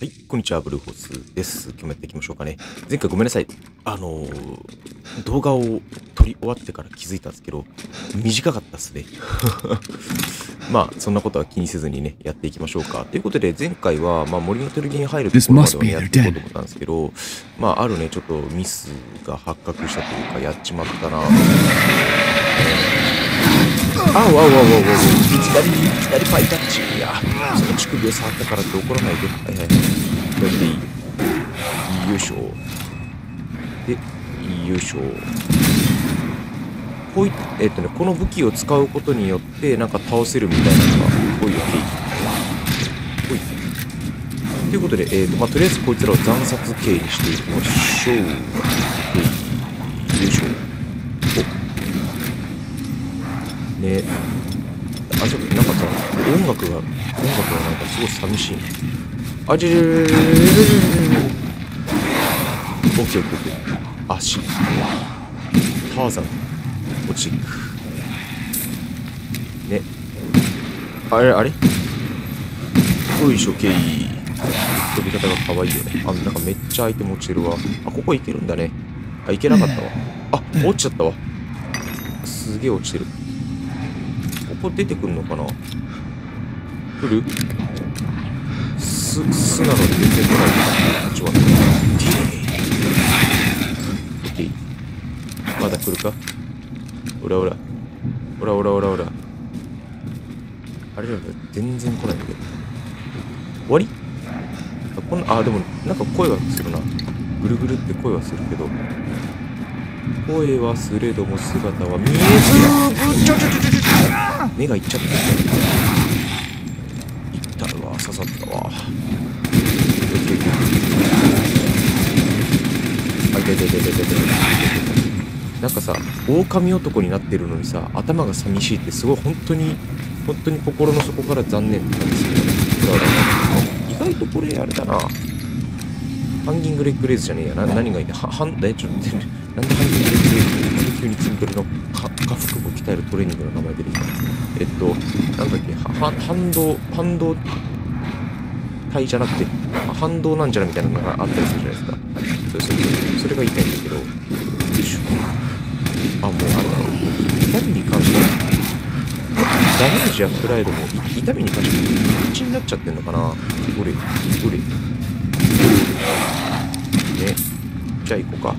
はい、こんにちは、ブルーホースです。今日もやっていきましょうかね。前回ごめんなさい。あのー動画を撮り終わってから気づいたんですけど、短かったっすね。まあ、そんなことは気にせずにね、やっていきましょうか。ということで、前回は、まあ、森の剣に入るところまでは、ね、やっていこうと思ったんですけど、まあ、あるね、ちょっとミスが発覚したというか、やっちまったな。あわわわわわわいきなりいきなりパイタッチいやその乳首を触ったからって怒らないではいはいこれでいいよいしょでよいしょこういえっとねこの武器を使うことによってなんか倒せるみたいなのがこういう経緯。ほい。ということで、えーとまあ、とりあえずこいつらを惨殺刑にしていきましょうほい。よいしょお。ね。あ、ちょっとなんかさ、音楽が、音楽がなんかすごい寂しいね。あ、ちょちょちょちょちょちょちょオッケーオッケー。足。ターザン。落ちていく。ね。あれあれよいしょ、ケイ。飛び方が可愛いよね。あ、なんかめっちゃアイテム落ちてるわ。あ、ここ行けるんだね。あ、行けなかったわ。あ、落ちちゃったわ。すげえ落ちてる。ここ出てくんのかな？来る？す、すなのに全然来ないけど、こっちは。オッケー。まだ来るか？おらおら。おらおらおらおら。あれだ全然来ないんだけど。終わり？あ、こん、あ、でも、なんか声はするな。ぐるぐるって声はするけど。声はすれども姿は見えず目がいっちゃったいったわ。刺さったわ。あいたいたいたいたいたいたなんかさ狼男になってるのにさ頭が寂しいってすごい本当に本当に心の底から残念なんですよねだか意外とこれあれだなハンギングレッグレーズじゃねえや。な何がいいんだ？ははんえちょっとなんでハンギングレッグレーズなんで急にツントレの下腹部鍛えるトレーニングの名前出てきたえっとなんだっけ？はは反動反動体じゃなくて反動なんじゃらみたいなのがあったりするじゃないですか。そうそうそれが言いんだけどよいしょあもうあれだ痛みに関してはダメージは食らえども痛みに関しては口になっちゃってんのかな？どれどれね。じゃあ行こうか。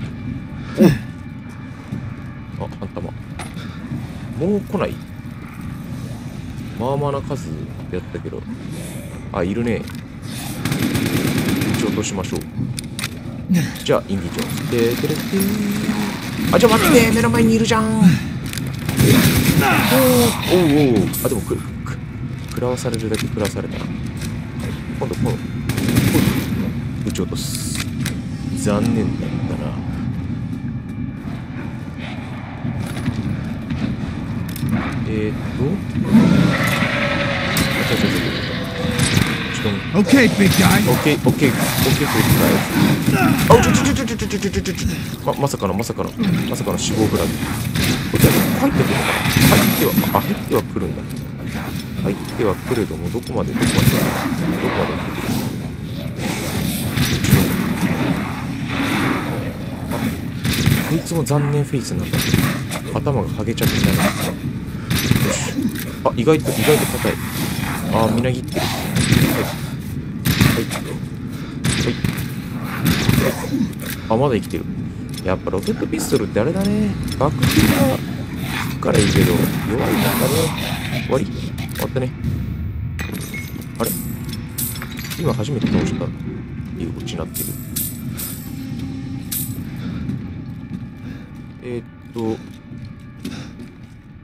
あ半玉もう来ない？まあまあな数やったけど。あいるね。一応落としましょう。じゃあインディ・ジョーン。ズでてれてーあじゃあ待って目の前にいるじゃん。おーおうおうあでもくく食らわされるだけ食らわされた。な今度今度。撃ち落とす残念だったな。えー、っとあちょちょちょちょちょちょ Okay, big guy. オッケーオッケーオッケーフリップライフあちょちょちょちょちょちょちょちょちょちょままさかのまさかのまさかの死亡フラグこれじゃあ入ってくるのかな入ってはあ入っては来るんだ入っては来れどもどこまでどこまでどこまで来るこいつも残念フェイスなんだ頭がハゲちゃってない。よしあ意外と意外と硬い。あーみなぎってるはい。はい。はい。あまだ生きてるやっぱロケットピストルってあれだね爆撃がくからい。い。けど弱い。んだね終わり終わったねあれ今初めて倒したってい。うオチになってるえー、っと、終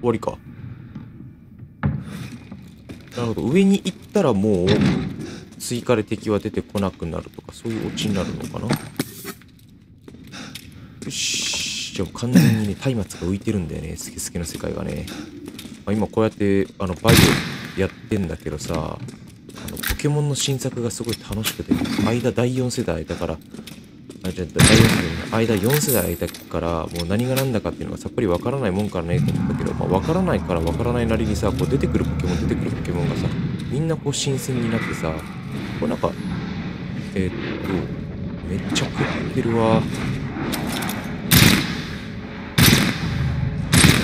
わりか。なるほど。上に行ったらもう、追加で敵は出てこなくなるとか、そういうオチになるのかな？よし。じゃあ完全にね、松明が浮いてるんだよね、スケスケの世界がね。まあ、今こうやって、あの、バイオやってんだけどさ、あの、ポケモンの新作がすごい楽しくて、間第4世代だから、あじゃあ間4世代空いたからもう何が何だかっていうのがさっぱりわからないもんからねと思ったけど、まあ、わからないからわからないなりにさこう出てくるポケモン出てくるポケモンがさみんなこう新鮮になってさこうなんかえーっと、めっちゃ食ってるわ。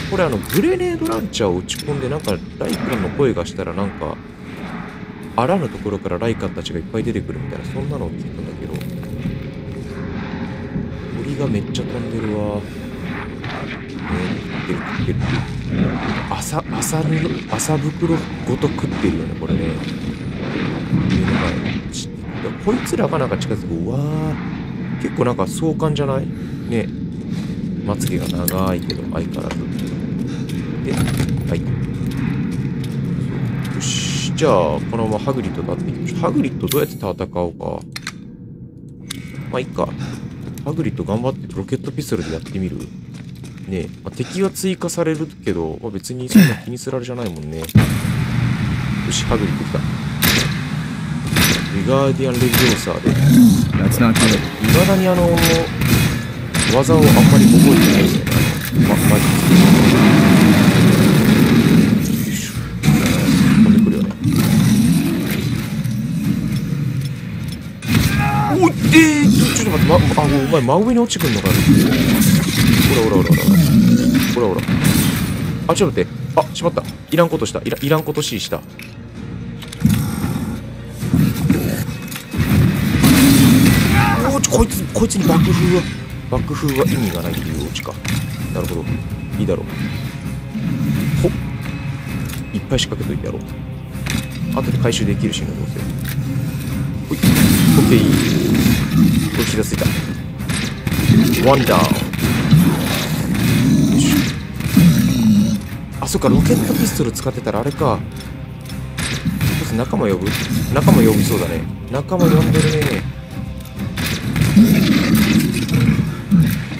これあの、グレネードランチャーを打ち込んで、なんか、ライカンの声がしたら、なんか、あらぬところからライカンたちがいっぱい出てくるみたいな、そんなのを聞いたんだけど、がめっちゃ飛んでるわ。ね食ってる食ってる。朝、朝布、朝袋ごと食ってるよね、これね。目の前ちこいつらがなんか近づく。うわー結構なんか壮観じゃない？ね。まつげが長いけど、相変わらず。で、はい。よし。じゃあ、このままハグリッドと会っていきましょう。ハグリッドどうやって戦おうか。まあ、いっか。ハグリッド頑張ってロケットピストルでやってみる？ねえ、まあ、敵は追加されるけど、まあ、別にそんな気にするあれじゃないもんね。よし、ハグリッド来た。リガーディアン・レギオーサーで。いまだにあの、技をあんまり覚えてないんだよね。ま、マジで。よいしょ飛んでくるよね。おいえあ、お前真上に落ちてくんのかよ。ほらほらほらほら。ほらほら。あ、ちょっと待って。あ、しまった。いらんことした。いらいらんことしした。おちこいつこいつに爆風は爆風は意味がないっていうオチかなるほどいいだろうほっいっぱい仕掛けといてやろう後で回収できるしねどうせほいオッケーこっちがついた。ワンダウンよいしょあそっかロケットピストル使ってたらあれか。仲間呼ぶ？仲間呼びそうだね。仲間呼んでるね。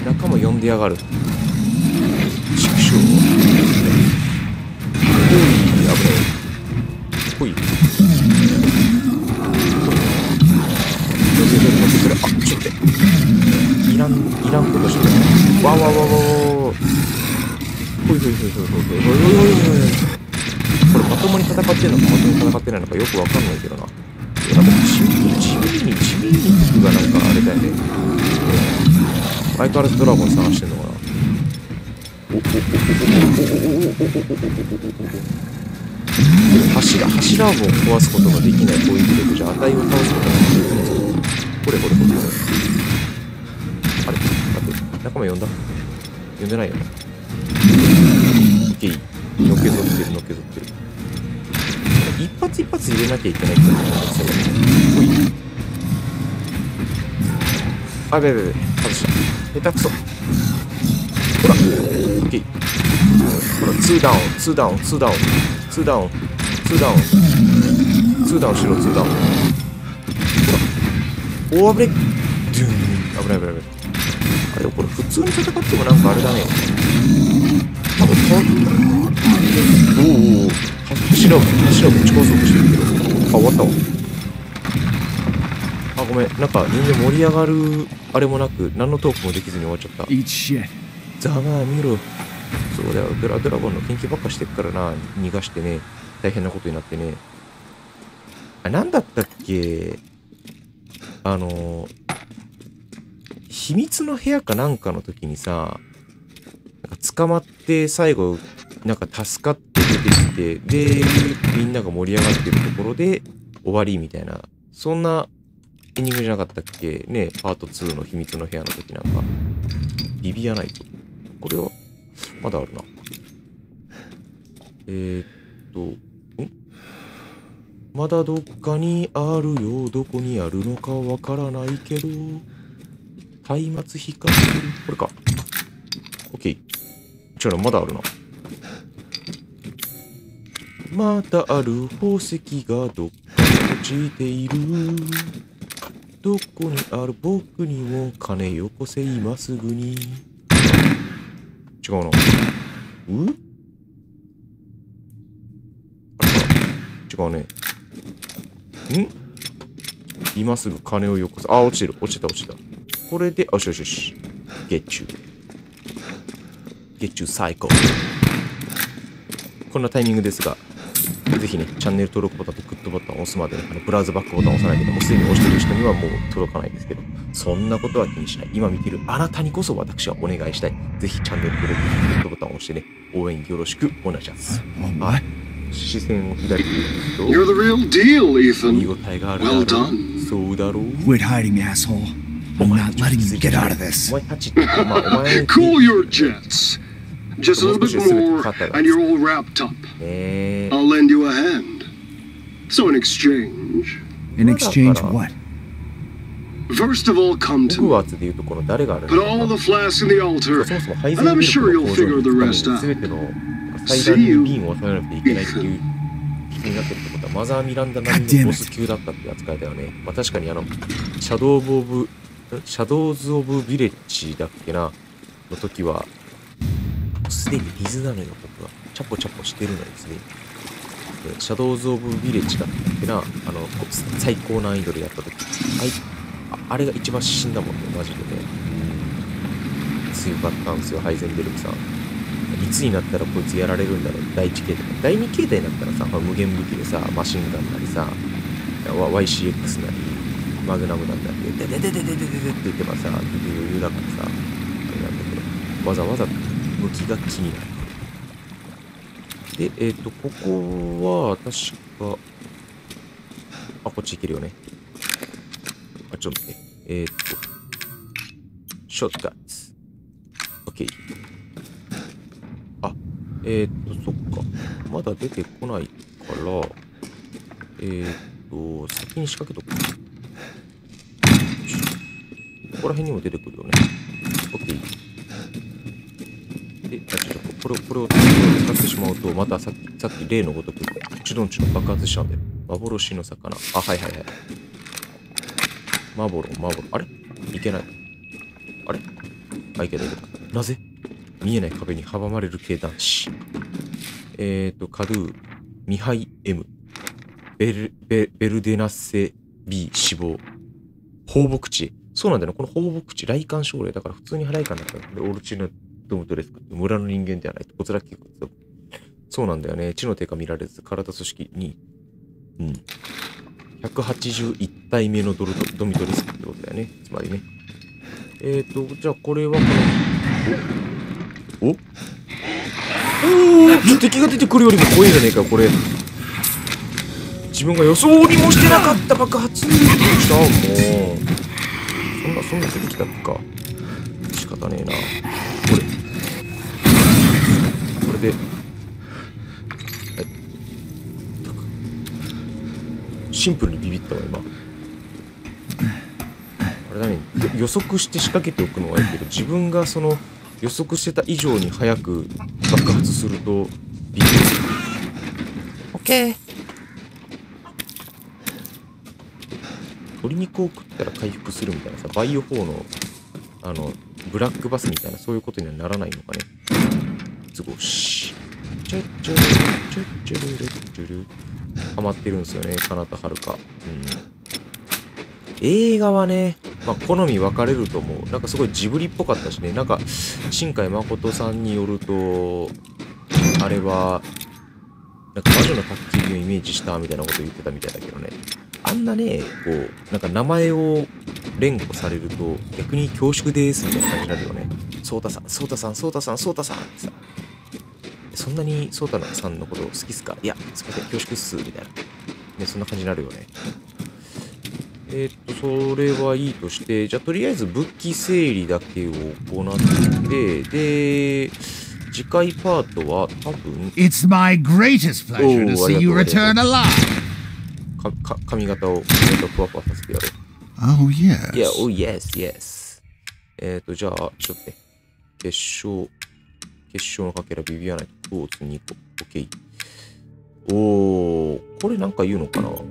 仲間呼んでやがる。畜生。おい。危ない。ほい。いらんいらんことしてるわわわわわわわほいほいほいほいほいほいほいほいほいほいこれまともに戦ってんのかまともに戦ってないのかよくわかんないけどななんか地味に地味に地味に聞くがなんかあれだよね、相変わらずドラゴン探してんのかなおおおおおおおおおおおおお柱柱を壊すことができない攻撃力じゃ値を倒すことができないぞこれこれこれあれ仲間呼んだ呼んでないよねオッケーの。けぞってる。のけぞってる。一発一発入れなきゃいけないって思うんですよほいあべべべ外した下手くそほらオッケーほらツーダウンツーダウンツーダウンツーダウンツーダウンツーダウンしろツーダウンおー危ねドゥーン危ない危ない危ない。あれこれ普通に戦ってもなんかあれだね。多分とおおおお柱を柱をぶち壊そうとしてるけど。あ終わったわ。あごめん。なんか全然盛り上がるあれもなく何のトークもできずに終わっちゃった.ざまあ見ろ。そうだよ。ドラドラゴンの研究ばっかしてっからな。逃がしてね。大変なことになってね。あなんだったっけ？あの秘密の部屋かなんかの時にさなんか捕まって最後なんか助かって出てきてでみんなが盛り上がってるところで終わりみたいな。そんなエンディングじゃなかったっけ？ねパート2の秘密の部屋の時なんか。ビビアナイトこれはまだあるな。えー、っとまだどっかにあるよ。どこにあるのかわからないけど。松明光るこれか。オッケー違うなまだあるなまだある宝石がどっかに落ちている。どこにある？僕にも金よこせ今すぐに。違うな。う？違うね。ん？今すぐ金をよこせあ落ちてる落ちてた落ちてたこれでよしよしよしゲッチュゲッチュ最高こんなタイミングですがぜひね、チャンネル登録ボタンとグッドボタンを押すまでね、あのブラウザバックボタンを押さないけども、すでに押してる人にはもう届かないですけど、そんなことは気にしない。今見てるあなたにこそ私はお願いしたい。ぜひチャンネル登録、グッドボタンを押してね、応援よろしくお願いします。はい。You're the real deal, Ethan. Well done. Quit hiding, asshole. I'm not letting you get out of this. cool your jets. Just a little bit more, and you're all wrapped up. I'll lend you a hand. So in exchange... In exchange what? First of all, come to me. Put all the flasks in the altar, and I'm sure you'll figure the rest out. 全ての祭壇に瓶を収めなくてはいけないっていう危機になってるってことはマザー・ミランダ並みのボス級だったって扱いだよね。まあ確かにあの、シャドウ・オブ・シャドウズ・オブ・ヴィレッジだっけなの時は、すでに水なのよ、僕は。チャポチャポしてるのでに。でシャドウズ・オブ・ヴィレッジだったっけなあの、こ最高難易度でやった時。はいああれが一番死んだもんね、マジでね。強かったんですよ、ハイゼンベルクさん。いつになったらこいつやられるんだろう、第1形態。第2形態になったらさ、無限武器でさ、マシンガンなりさ、YCX なり、マグナムなんだり、ででででででででって言ってばさ、余裕だからさ、あれなんだけど、わざわざ武器が気になる。で、えっ、と、ここは、確か、あ、こっち行けるよね。あ、ちょっと待って。えっ、と、ショットカッツ。オッケー。あ、えっ、と、そっか。まだ出てこないから、えっ、と、先に仕掛けとく。ここら辺にも出てくるよね。オッケー。で、あ、ちょっと、これを、これを使ってしまうと、またさっき、さっき例のごとく、チドンチュドン爆発しちゃうんだよ。幻の魚。あ、はいはいはい。マーボロ、マボロ。あれ？いけない。あれ？あ、いけたいけた。なぜ？見えない壁に阻まれる系男子。えーと、カドゥ、ミハイ M、ベル、ベベルデナッセ B 死亡。放牧地。そうなんだよね。この放牧地、来館奨励だから普通に払い館だったよ。で、オルチナドムドレスクって村の人間ではないと。こつらきそうなんだよね。知の手が見られず、体組織に、うん。181体目のドルドミトリスクってことだよね。つまりね。えーと、じゃあこれはこの、お？おお敵が出てくるよりも怖いじゃねえか、これ。自分が予想にもしてなかった爆発どうした？もう。そんな、そんな出てきたっか。仕方ねえな。これ。これで、はい。シンプルにビビったわ、今。あれだね、予測して仕掛けておくのはいいけど、自分がその予測してた以上に早く爆発するとビビる。オッケー鶏肉を食ったら回復するみたいなさ、バイオ4の、あの、ブラックバスみたいな、そういうことにはならないのかね。すごし。チャッチャルチャッチャルレッチャル。ハマってるんですよね、かなたはるか。うん。映画はね、まあ、好み分かれると思う。なんかすごいジブリっぽかったしね、なんか、新海誠さんによると、あれは、なんか魔女の宅急便をイメージしたみたいなこと言ってたみたいだけどね。あんなね、こう、なんか名前を連呼されると、逆に恐縮ですみたいな感じになるよね。ソータさん、ソータさん、ソータさん、ソータさんってさ。そんなにソータさんのこと好きっすか？いや、すいません、恐縮っす、みたいな。ね、そんな感じになるよね。えーっと、それはいいとして、じゃあとりあえず武器整理だけを行って、で、次回パートは多分、It's my greatest pleasure to Oh, see you return alive. かか髪型を、髪型をふわふわさせてやろう。Oh, yes. いや、oh yes, yes. えっ、ー、と、じゃあ、ちょっとね、決勝、決勝のかけらビビアナイト、クォーツ2個、OK。おー、これなんか言うのかな？こ.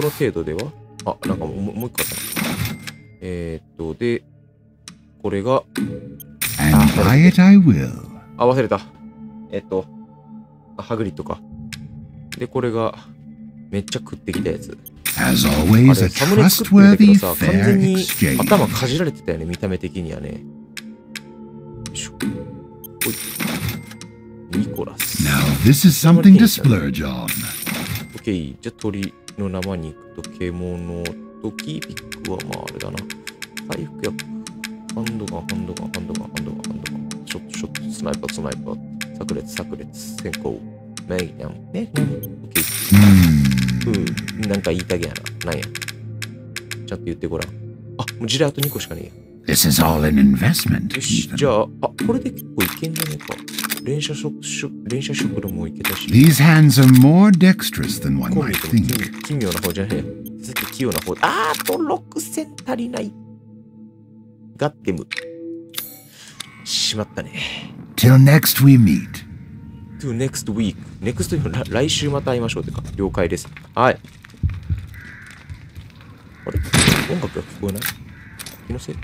の程度では？あ、なんかもうもう一個あったな。えっ、ー、と、で、これが.あ、忘れた。えっ、と、あハグリッドか。で、これが、めっちゃ食ってきたやつ。As あ always, れ、a サムネ作ってるんだけどさ、完全に.頭かじられてたよね、見た目的にはね。よいしょ。ほい。ニコラス。Now, this is something to splurge on. OK。じゃあ鳥の生肉と獣とキーピックはまああれだな。回復やハンドガン、ハンドガン、ハンドガン、ハンドガン、ハンドガン。ショット、ショット、スナイパー、スナイパー。炸裂、炸裂、先行。メイニャン、メイニャン。OK。Hmm. うん。なんか言いたげやな。なんや。ちゃんと言ってごらん。あ、もう地雷あと2個しかねえや。This is all an investment. よし、じゃあ、あ、これで結構いけんじゃねえか。連射速、連射速度もいけたし。These hands are more dexterous than one might think. 奇奇妙な方じゃねえ。続き器用な方。あーあと6000足りない。ガッテム。しまったね。Till next we meet. to next week. next week 来来週また会いましょうってか。了解です。はい。あれ？音楽が聞こえない？気のせい？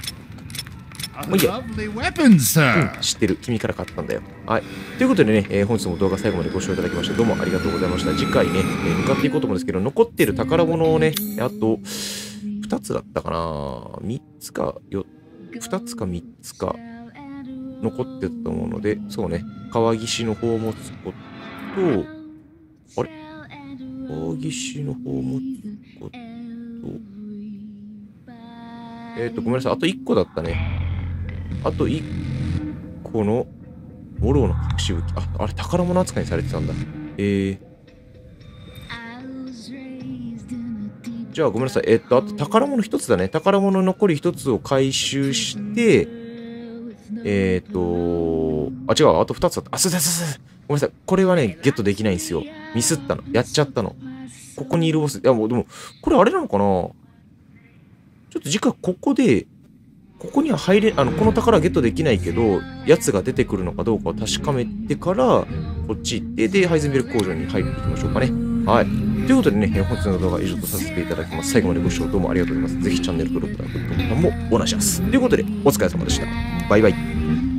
A lovely weapon, sir. 知ってる。君から買ったんだよ。はい。ということでね、えー本日も動画最後までご視聴いただきまして、どうもありがとうございました。次回ね、えー向かっていこうと思うんですけど、残ってる宝物をね、あと、2つだったかな ?3 つか、よ、2つか3つか、残ってたと思うので、そうね、川岸の宝物庫と、あれ？川岸の宝物庫と、えっ、と、ごめんなさい。あと1個だったね。あと1個の、モローの隠し武器。あ、あれ宝物扱いにされてたんだ。えー。じゃあごめんなさい。えっと、あと宝物1つだね。宝物残り1つを回収して、えっ、と、あ、違う、あと2つだった。あ、そうそうそうそう。ごめんなさい。これはね、ゲットできないんですよ。ミスったの。やっちゃったの。ここにいるボス。いや、もう、でも、これあれなのかな？ちょっと次回ここで、ここには入れ、あの、この宝ゲットできないけど、やつが出てくるのかどうかを確かめてから、こっち行って、で、ハイゼンベルク工場に入っていきましょうかね。はい。ということでね、本日の動画は以上とさせていただきます。最後までご視聴どうもありがとうございます。ぜひチャンネル登録と、グッドボタンもお願いします。ということで、お疲れ様でした。バイバイ。